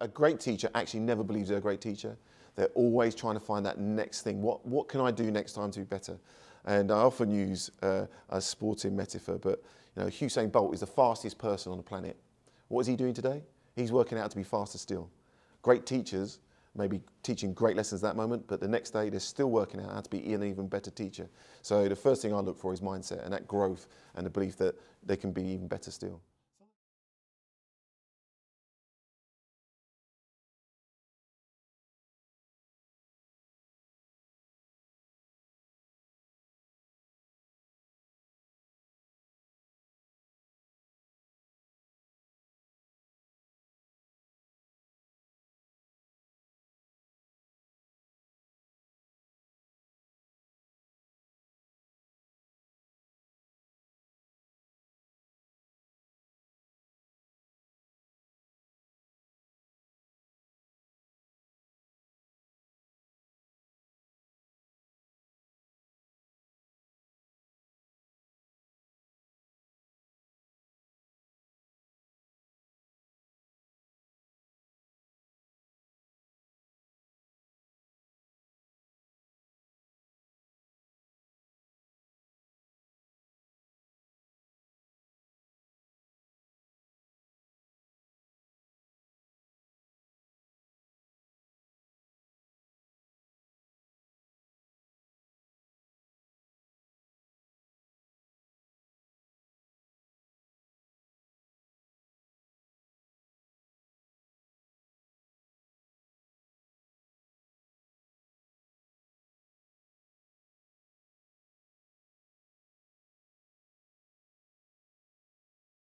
a great teacher actually never believes they're a great teacher. They're always trying to find that next thing. What, what can I do next time to be better? And I often use uh, a sporting metaphor, but you know, Usain Bolt is the fastest person on the planet. What is he doing today? He's working out to be faster still. Great teachers may be teaching great lessons that moment, but the next day they're still working out how to be an even better teacher. So the first thing I look for is mindset and that growth and the belief that they can be even better still.